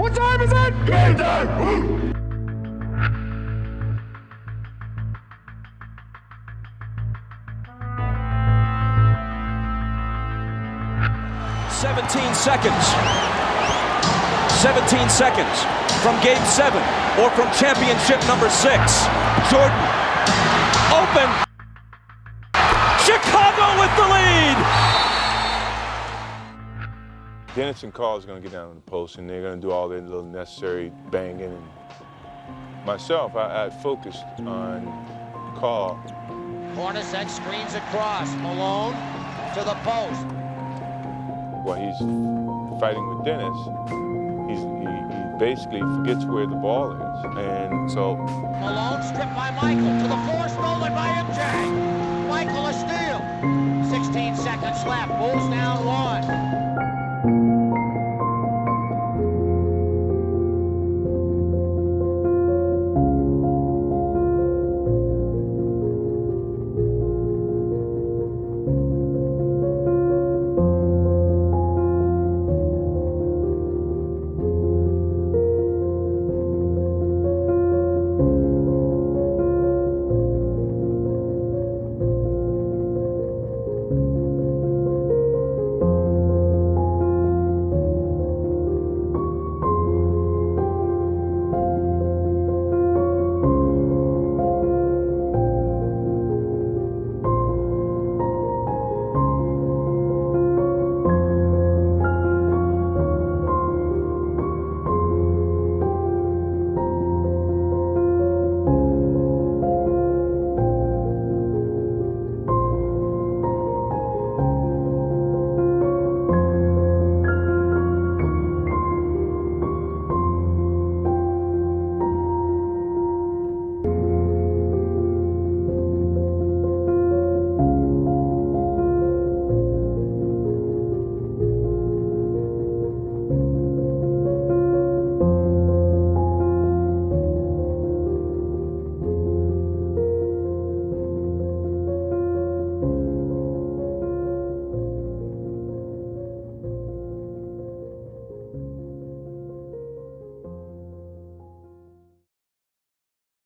What time is it? Game time! 17 seconds. 17 seconds from game seven or from championship number six. Jordan open. Dennis and Karl is going to get down on the post and they're going to do all their little necessary banging. And myself, I, I focused on Karl. Hornacek screens across. Malone to the post. While he's fighting with Dennis, he's, he, he basically forgets where the ball is. And so Malone stripped by Michael to the floor, stolen by MJ. Michael a steal. 16 seconds left. Bulls down one.